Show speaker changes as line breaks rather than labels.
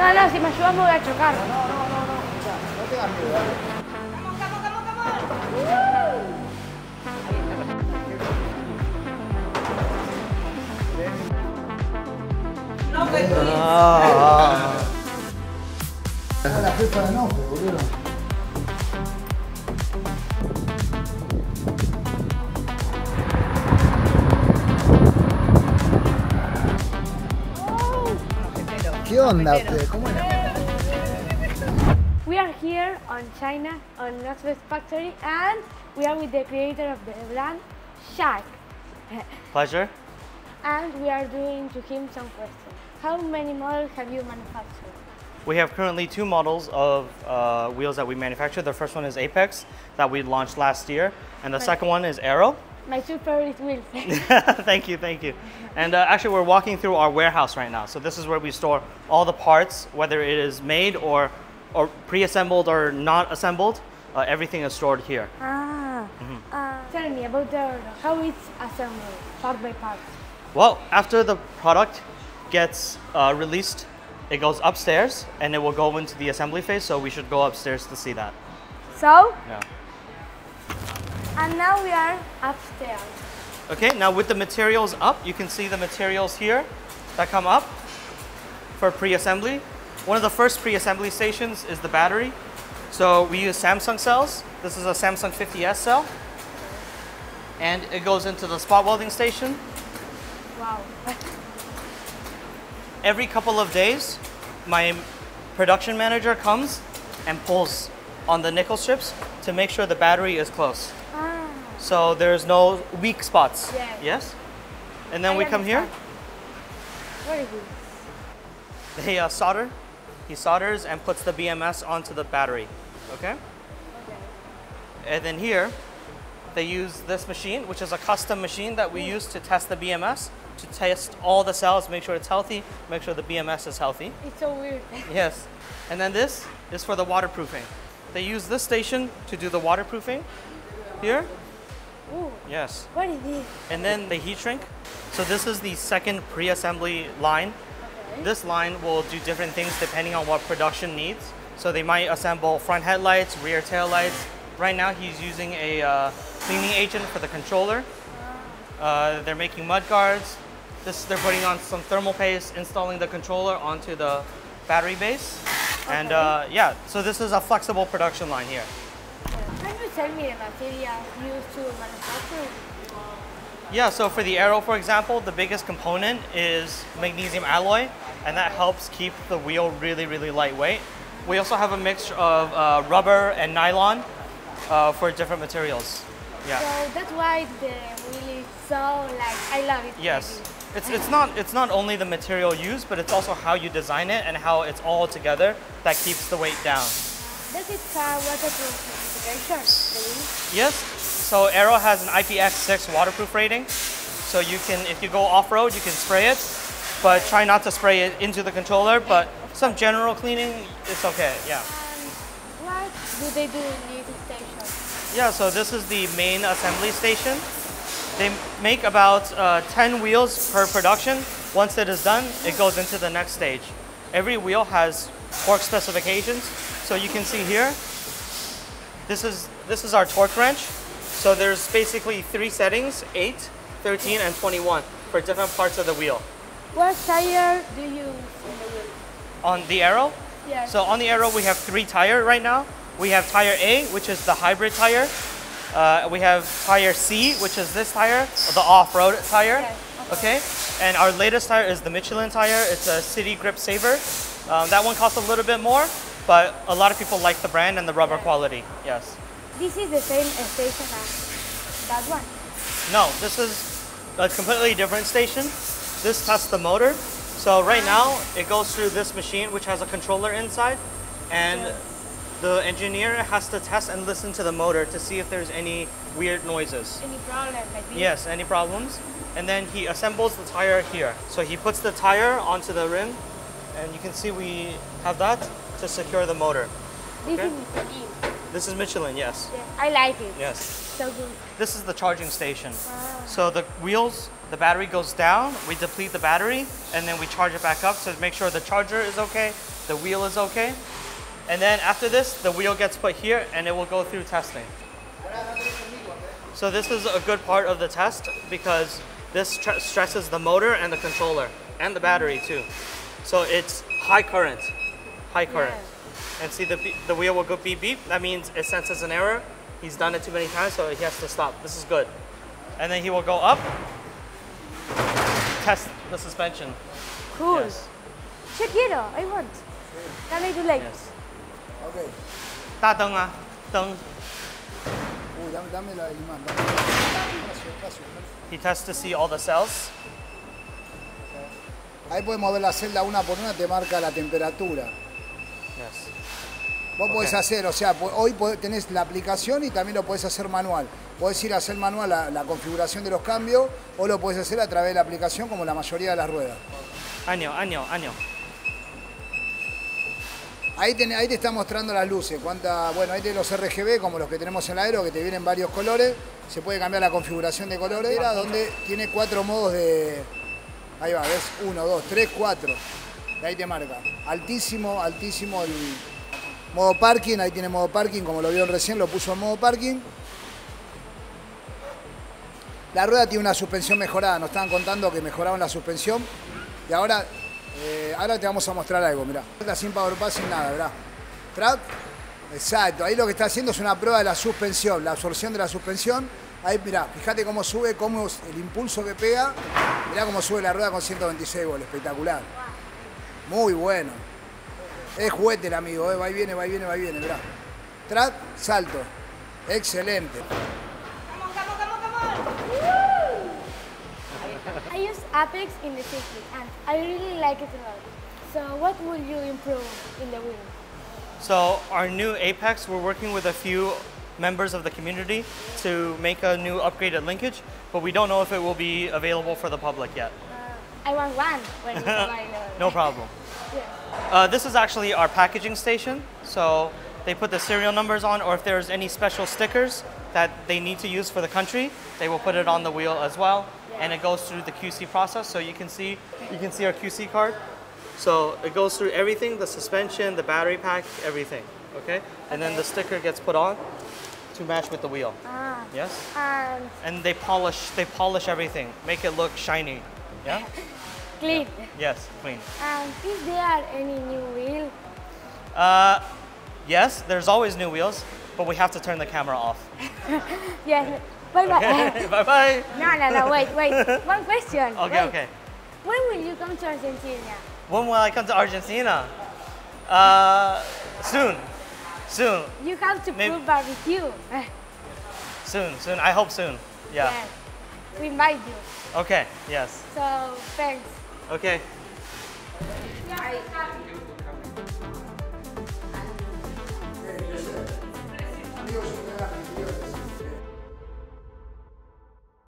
No, no, si me ayudas me voy a chocar.
No, no, no, no. Ya, no tengas miedo, dale. Ah. Era la jefa de noche, boludo. ¿Qué onda usted? ¿Cómo era?
We are here on China, on Nosfet Factory, and we are with the creator of the brand, Shark.
Pleasure.
And we are doing to him some questions. How many models have you manufactured?
We have currently two models of uh, wheels that we manufacture. The first one is Apex that we launched last year, and the
Right.
second one is Aero.
My two favorite wheels.
thank you, thank you. And uh, actually, we're walking through our warehouse right now. So this is where we store all the parts, whether it is made or or pre-assembled or not assembled. Uh, everything is stored here.
ah. Uh, tell me about the how it's assembled, part by part.
Well, after the product gets uh, released, it goes upstairs and it will go into the assembly phase. So we should go upstairs to see that.
So,
Yeah.
And now we are upstairs.
Okay, now with the materials up, you can see the materials here that come up for pre-assembly. One of the first pre-assembly stations is the battery. So we use Samsung cells. This is a Samsung 50S cell. And it goes into the spot welding station.
Wow.
Every couple of days, my production manager comes and pulls on the nickel strips to make sure the battery is close. So there's no weak spots.
Yeah.
Yes? And then
I
we come here.
understand. Very good.
They uh, solder. He solders and puts the BMS onto the battery. Okay?
Okay.
And then here, they use this machine, which is a custom machine that we use to test the BMS, to test all the cells, make sure it's healthy, make sure the BMS is healthy.
It's so weird.
Yes. And then this is for the waterproofing. They use this station to do the waterproofing here.
Ooh,
Yes.
what is this?
And then the heat shrink. So this is the second pre-assembly line.
Okay.
This line will do different things depending on what production needs. So they might assemble front headlights, rear tail lights. Right now he's using a uh, cleaning agent for the controller. Uh, they're making mud guards. This they're putting on some thermal paste, installing the controller onto the battery base. And uh, yeah, so this is a flexible production line here.
Tell me the materials used to manufacture?
Yeah, so for the Aero, for example, the biggest component is magnesium alloy, and that helps keep the wheel really, really lightweight. We also have a mixture of uh, rubber and nylon uh, for different materials. Yeah.
So that's why the wheel is so like I love it.
Yes.
maybe.
It's, it's not it's not only the material used, but it's also how you design it and how it's all together that keeps the weight down.
Does it have waterproof certification? The wheel?
Yes. So Aero has an IPX6 waterproof rating. So you can, if you go off-road, you can spray it, but try not to spray it into the controller. But some general cleaning, it's okay. Yeah.
And what do they do in the station?
Yeah. So this is the main assembly station. They make about uh, 10 wheels per production. Once it is done, it goes into the next stage. Every wheel has torque specifications. So you can see here, this is this is our torque wrench. So there's basically three settings, 8, 13, and 21 for different parts of the wheel.
What tire do you use the wheel?
On the Aero?
Yes.
so on the Aero we have three tire right now. We have tire A, which is the hybrid tire. Uh, we have tire C, which is this tire, the off-road tire.
Yes,
Okay. And our latest tire is the Michelin tire. It's a City Grip Saver. Um, that one costs a little bit more, but a lot of people like the brand and the rubber quality. Yes.
This is the same station as that one.
No, this is a completely different station. This tests the motor. So right ah. now it goes through this machine, which has a controller inside, and the engineer has to test and listen to the motor to see if there's any weird noises.
Any problem like?
Yes, any problems? And then he assembles the tire here. So he puts the tire onto the rim, and you can see we have that to secure the motor.
This
Okay.
is Michelin.
This is Michelin, yes.
Yeah, I like it.
Yes.
So good.
This is the charging station.
Ah.
So the wheels, the battery goes down, we deplete the battery, and then we charge it back up to make sure the charger is okay, the wheel is okay. And then after this, the wheel gets put here and it will go through testing. So this is a good part of the test because this stresses the motor and the controller and the battery too. So it's high current, high current. And see the, be- the wheel will go beep beep. That means it senses an error. He's done it too many times, so he has to stop. This is good. And then he will go up, test the suspension.
Cool.
Yes.
Yo quiero, I want. Can I do like?
Yes.
Ok.
大灯啊，灯。
Uy, dame, dame la del imán. Dame. Espacio, espacio.
He tests to see all the cells.
Ahí puedes mover la celda una por una, te marca la temperatura.
Yes.
Vos podés hacer, o sea, hoy tenés la aplicación y también lo podés hacer manual. Podés ir a hacer manual la, la configuración de los cambios o lo podés hacer a través de la aplicación como la mayoría de las ruedas.
Año, año, año.
Ahí, ten- ahí te está mostrando las luces. Cuánta, bueno, ahí tenés los RGB como los que tenemos en la Aero, que te vienen varios colores. Se puede cambiar la configuración de colores, Era donde tiene cuatro modos de... Ahí va, ¿ves? Uno, dos, tres, cuatro. Y ahí te marca. Altísimo, altísimo el modo parking. Ahí tiene modo parking, como lo vieron recién, lo puso en modo parking. La rueda tiene una suspensión mejorada. Nos estaban contando que mejoraron la suspensión. Y ahora, eh, ahora te vamos a mostrar algo, mirá. Está sin power pass, sin nada, ¿verdad? Track. Exacto. Ahí lo que está haciendo es una prueba de la suspensión, la absorción de la suspensión. Ahí, mirá, fíjate cómo sube, cómo es el impulso que pega. Mirá cómo sube la rueda con 126 volts. Espectacular. Muy bueno. Es juguete el amigo, eh. va y viene, va y viene, va y viene, mirá. Track, salto. Excelente.
I use Apex in the circuit and I really like it a lot. So what will you improve in the wheel?
So our new Apex, we're working with a few members of the community to make a new upgraded linkage, but we don't know if it will be available for the public yet.
I want one when it's available.
No problem. Uh, this is actually our packaging station. So they put the serial numbers on, or if there's any special stickers that they need to use for the country, they will put it on the wheel as well. And it goes through the QC process. So you can see, you can see our QC card. So it goes through everything: the suspension, the battery pack, everything. Okay. And then the sticker gets put on to match with the wheel.
Ah,
Yes.
and
And they polish, they polish everything, make it look shiny. Yeah.
clean.
Yes. Clean.
And is there any new wheel?
Uh, yes, there's always new wheels, but we have to turn the camera off.
Yes. Bye bye.
bye bye.
no, no, no. Wait, wait. One question.
Okay,
Wait.
okay.
When will you come to Argentina?
When will I come to Argentina? Uh, soon. Soon.
You have to
Maybe-
prove barbecue.
Soon. Soon. I hope soon. Yeah.
Yes. We invite you.
Okay. Yes.
So thanks.
Okay.
I...